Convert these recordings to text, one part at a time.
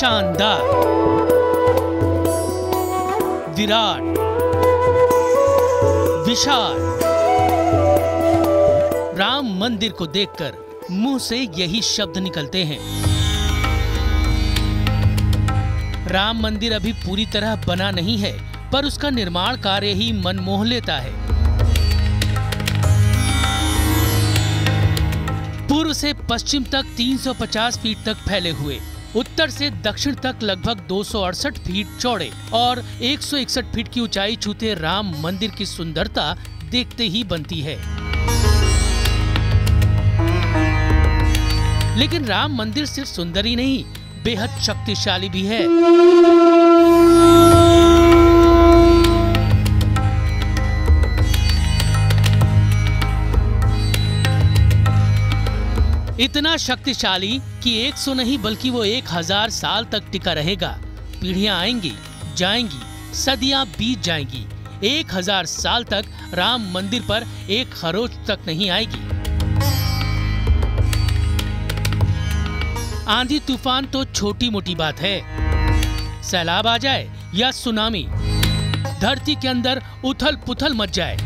शानदार। विराट। विशाल। राम मंदिर को देखकर मुँह से यही शब्द निकलते हैं। राम मंदिर अभी पूरी तरह बना नहीं है, पर उसका निर्माण कार्य ही मन मोह लेता है। पूर्व से पश्चिम तक 350 फीट तक फैले हुए। उत्तर से दक्षिण तक लगभग दो सौ अड़सठ फीट चौड़े और 161 फीट की ऊंचाई छूते राम मंदिर की सुंदरता देखते ही बनती है। लेकिन राम मंदिर सिर्फ़ सुंदर ही नहीं, बेहद शक्तिशाली भी है। इतना शक्तिशाली कि 100 नहीं, बल्कि वो एक हज़ार साल तक टिका रहेगा। पीढ़ियाँ आएँगी, जाएँगी, सदियाँ बीत जाएँगी। एक हज़ार साल तक राम मंदिर पर एक खरोच तक नहीं आएगी। आंधी तूफ़ान तो छोटी मोटी बात है। सैलाब आ जाए या सुनामी, धरती के अंदर उथल पुथल मच जाए,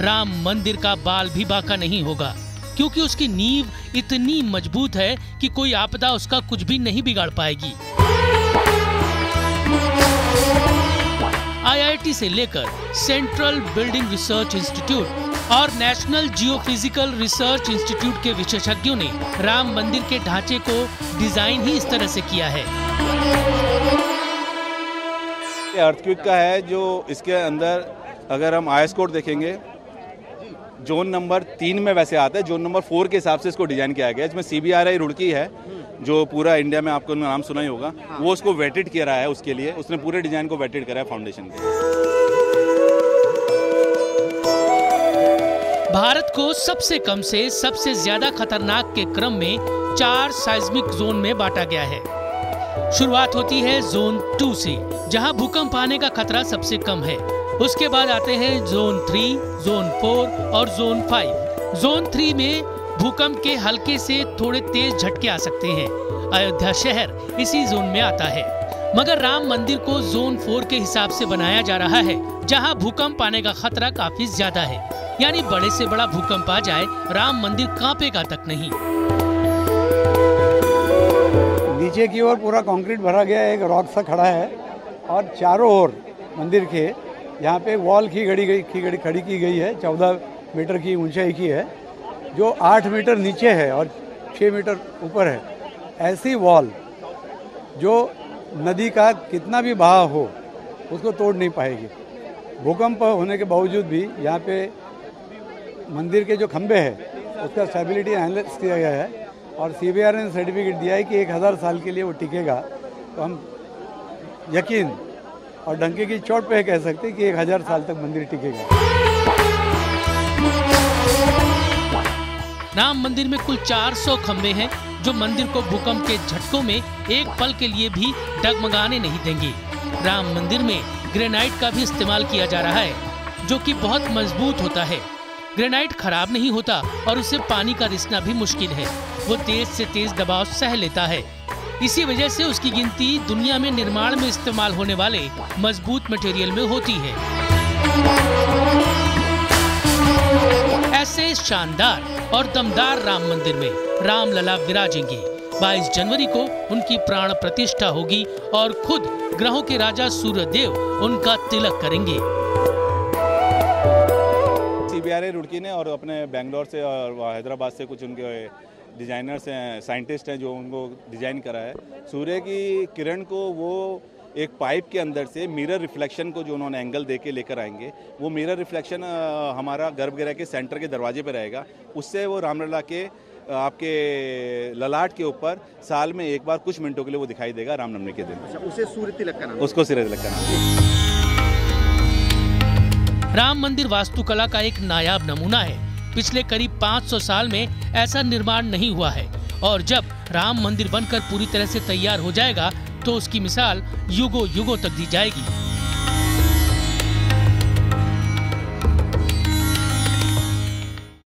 राम मंदिर का बाल भी बाका नहीं होगा। क्योंकि उसकी नींव इतनी मज़बूत है कि कोई आपदा उसका कुछ भी नहीं बिगाड़ पाएगी। आईआईटी से लेकर सेंट्रल बिल्डिंग रिसर्च इंस्टीट्यूट और नेशनल जियोफिजिकल रिसर्च इंस्टीट्यूट के विशेषज्ञों ने राम मंदिर के ढांचे को डिज़ाइन ही इस तरह से किया है। अर्थक्विक का है जो इसके अंदर अगर हम आयस कोड देखेंगे जोन नंबर तीन में वैसे आता है जोन नंबर फोर के हिसाब से इसको डिज़ाइन किया गया है इसमें सीबीआरआई रुड़की है जो पूरा इंडिया में आपको नाम सुना ही होगा। वो उसको वेटेड किया रहा है उसके लिए उसने पूरे डिज़ाइन को वेटेड करा है फाउंडेशन के भारत को सबसे कम से सबसे ज़्यादा खतरनाक के क्रम में चार साइज्मिक जोन में बांटा गया है। शुरुआत होती है जोन टू से जहाँ भूकंप आने का खतरा सबसे कम है। उसके बाद आते हैं जोन थ्री, जोन फोर और जोन फाइव। जोन थ्री में भूकंप के हल्के से थोड़े तेज झटके आ सकते हैं। अयोध्या शहर इसी जोन में आता है। मगर राम मंदिर को जोन फोर के हिसाब से बनाया जा रहा है, जहाँ भूकंप आने का खतरा काफ़ी ज़्यादा है। यानी बड़े से बड़ा भूकंप आ जाए, राम मंदिर कांपेगा तक नहीं। नीचे की ओर पूरा कंक्रीट भरा गया एक रॉक सा खड़ा है, और चारों ओर मंदिर के यहाँ पे वॉल की घड़ी गई, की घड़ी खड़ी की गई है, चौदह मीटर की ऊंचाई की है, जो आठ मीटर नीचे है और छः मीटर ऊपर है। ऐसी वॉल जो नदी का कितना भी बहाव हो, उसको तोड़ नहीं पाएगी। भूकंप होने के बावजूद भी यहाँ पे मंदिर के जो खंभे हैं, उसका स्टेबिलिटी एनालिस किया गया है और सी ने सर्टिफिकेट दिया है कि एक हज़ार साल के लिए वो टिकेगा। तो हम यकीन और डंके की चोट पे कह सकते हैं कि एक हज़ार साल तक मंदिर टिकेगा राम मंदिर में कुल 400 खंबे हैं, जो मंदिर को भूकंप के झटकों में एक पल के लिए भी डगमगाने नहीं देंगे। राम मंदिर में ग्रेनाइट का भी इस्तेमाल किया जा रहा है, जो कि बहुत मज़बूत होता है। ग्रेनाइट खराब नहीं होता और उसे पानी का रिसना भी मुश्किल है। वो तेज से तेज दबाव सह लेता है। इसी वजह से उसकी गिनती दुनिया में निर्माण में इस्तेमाल होने वाले मज़बूत मटेरियल में होती है। ऐसे शानदार और दमदार राम मंदिर में राम लला विराजेंगे। 22 जनवरी को उनकी प्राण प्रतिष्ठा होगी और खुद ग्रहों के राजा सूर्यदेव उनका तिलक करेंगे। सीबीआरआई रुड़की ने और अपने बेंगलोर से और हैदराबाद से कुछ उनके डिजाइनर्स हैं साइंटिस्ट हैं जो उनको डिज़ाइन करा है। सूर्य की किरण को वो एक पाइप के अंदर से मिरर रिफ्लेक्शन को जो उन्होंने एंगल दे के लेकर आएँगे वो मिरर रिफ्लेक्शन हमारा गर्भगृह के सेंटर के दरवाजे पर रहेगा। उससे वो रामलला के आपके ललाट के ऊपर साल में एक बार कुछ मिनटों के लिए वो दिखाई देगा रामनवमी के दिन। उसे सूर्य तिलक का नाम उसको सूर्य तिलक का नाम राम मंदिर वास्तुकला का एक नायाब नमूना है। पिछले करीब 500 साल में ऐसा निर्माण नहीं हुआ है। और जब राम मंदिर बनकर पूरी तरह से तैयार हो जाएगा तो उसकी मिसाल युगो युगो तक दी जाएगी।